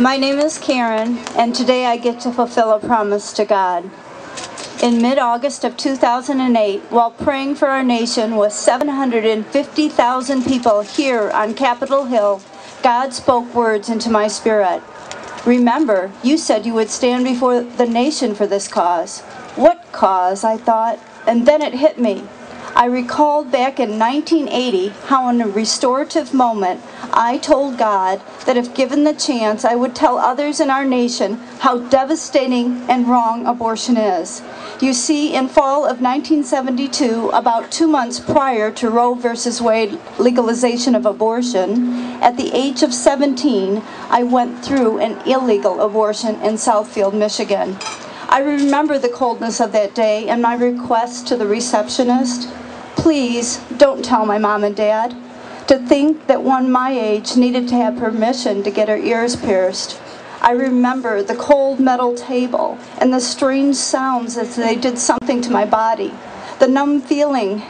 My name is Karen, and today I get to fulfill a promise to God. In mid-August of 2008, while praying for our nation with 750,000 people here on Capitol Hill, God spoke words into my spirit. Remember, you said you would stand before the nation for this cause. What cause, I thought, and then it hit me. I recalled back in 1980 how in a restorative moment I told God that if given the chance I would tell others in our nation how devastating and wrong abortion is. You see, in fall of 1972, about two months prior to Roe v. Wade legalization of abortion, at the age of 17, I went through an illegal abortion in Southfield, Michigan. I remember the coldness of that day and my request to the receptionist, please don't tell my mom and dad. To think that one my age needed to have permission to get her ears pierced. I remember the cold metal table and the strange sounds as they did something to my body, the numb feeling,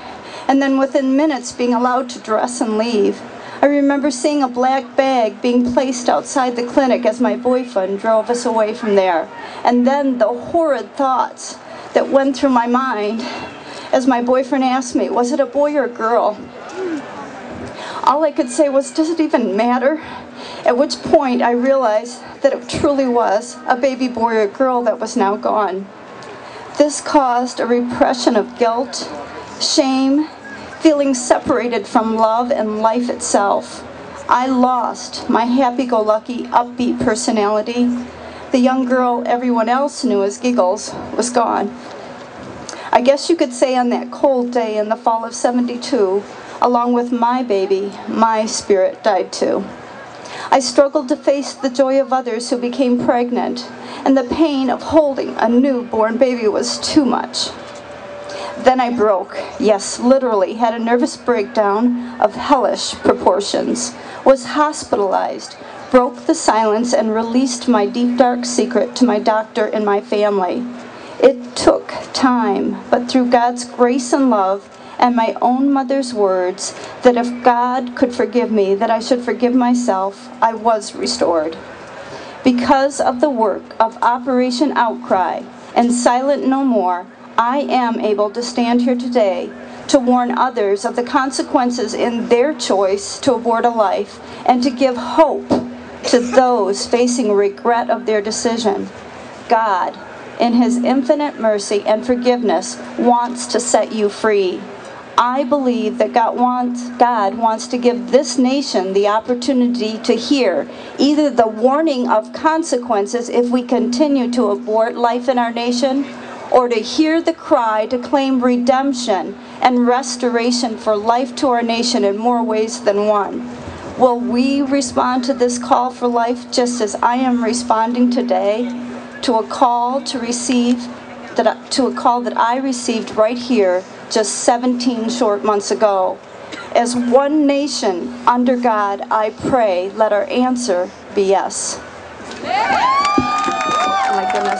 and then within minutes being allowed to dress and leave. I remember seeing a black bag being placed outside the clinic as my boyfriend drove us away from there. And then the horrid thoughts that went through my mind as my boyfriend asked me, was it a boy or a girl? All I could say was, does it even matter? At which point I realized that it truly was a baby boy or girl that was now gone. This caused a repression of guilt, shame, feeling separated from love and life itself. I lost my happy-go-lucky, upbeat personality. The young girl everyone else knew as Giggles was gone. I guess you could say on that cold day in the fall of 72, along with my baby, my spirit died too. I struggled to face the joy of others who became pregnant, and the pain of holding a newborn baby was too much. Then I broke, yes, literally, had a nervous breakdown of hellish proportions, was hospitalized, broke the silence, and released my deep, dark secret to my doctor and my family. It took time, but through God's grace and love, and my own mother's words that if God could forgive me, that I should forgive myself, I was restored. Because of the work of Operation Outcry and Silent No More, I am able to stand here today to warn others of the consequences in their choice to abort a life and to give hope to those facing regret of their decision. God, in his infinite mercy and forgiveness, wants to set you free. I believe that God wants, God wants to give this nation the opportunity to hear either the warning of consequences if we continue to abort life in our nation or to hear the cry to claim redemption and restoration for life to our nation in more ways than one. Will we respond to this call for life just as I am responding today to a call to receive that to a call that I received right here just 17 short months ago. As one nation under God, I pray, let our answer be yes. Oh my goodness.